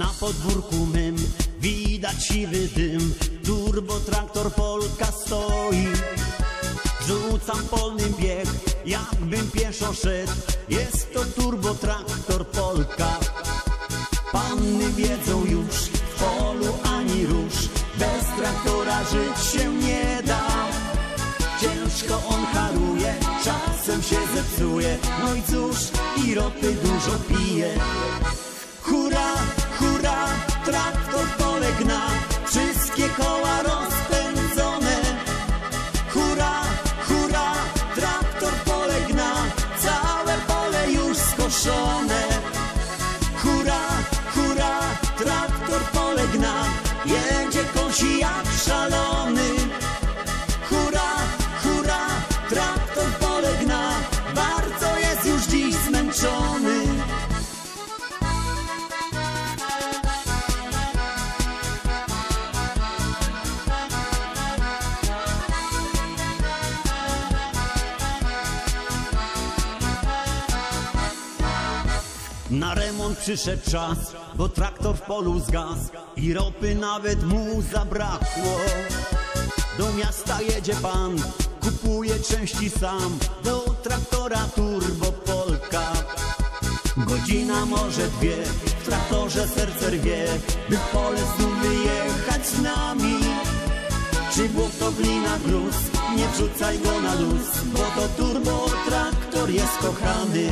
podwórku mym widać siwy dym, turbo traktor Polka stoi. Rzucam polny bieg, jakbym pieszo szedł, jest to turbo traktor Polka. Panny wiedzą już, w polu ani róż, bez traktora żyć się nie da. Ciężko on haruje, czasem się zepsuje, no i cóż, i ropy dużo pije. Już skoszone. Hurra, hurra, traktor pole gna, jedzie kosi jak szalony. Na remont przyszedł czas, bo traktor w polu zgasł i ropy nawet mu zabrakło. Do miasta jedzie pan, kupuje części sam, do traktora turbo Polka. Godzina może dwie, w traktorze serce rwie, by w pole znów wyjechać z nami. Czy błoto glina gruz, nie wrzucaj go na luz, bo to turbo traktor jest kochany.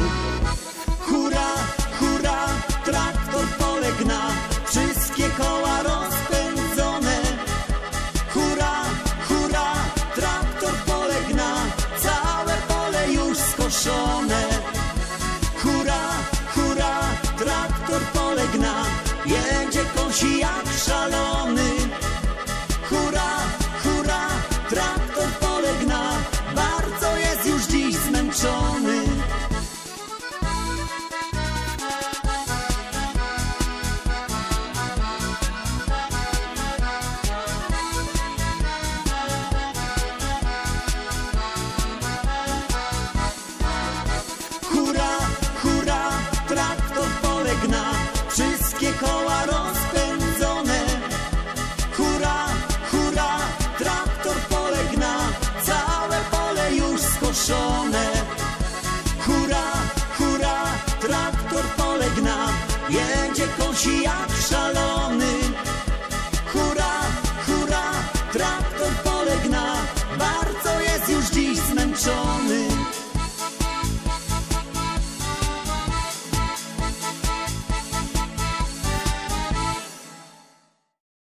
Hurra, kosi jak już skoszone. Hurra, hurra, traktor pole gna, jedzie kosi jak szalony.